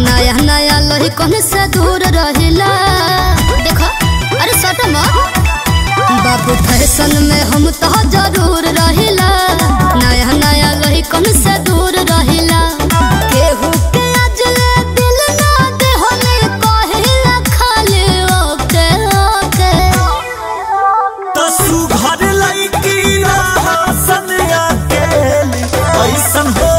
लही कौन से दूर रहिला? देखो, अरे सट मत बाबू फ़ैशन में हम तो ज़रूर रहिला। नया नया लही कौन से दूर रहिला? केहू के अजले दिल ना देहले कहिला खाली ओके ओके। तसु घर लईकी हसन अकेली ऐसन हो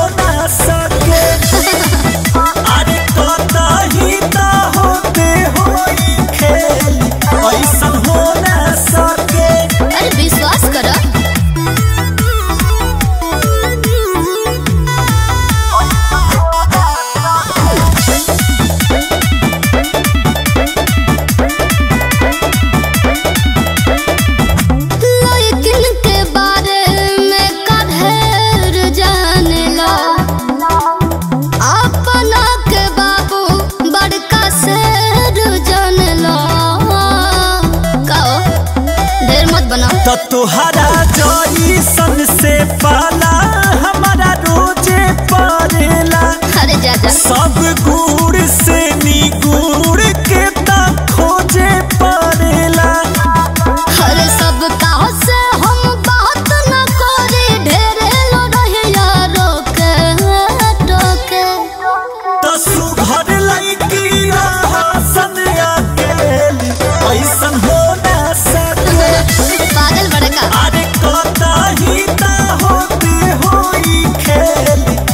त तुहरा जईसन से पाला।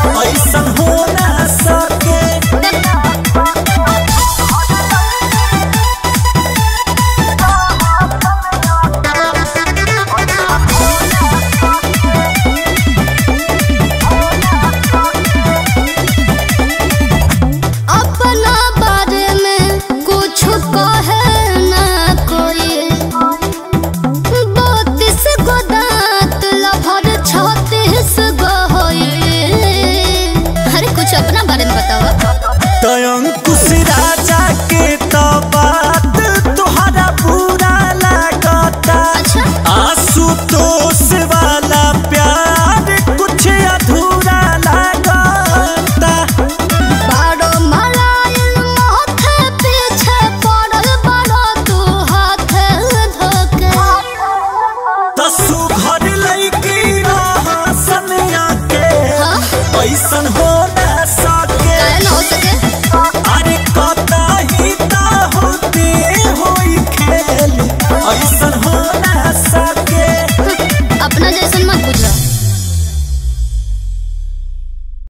ऐसा होना बताओ। तो अंकुश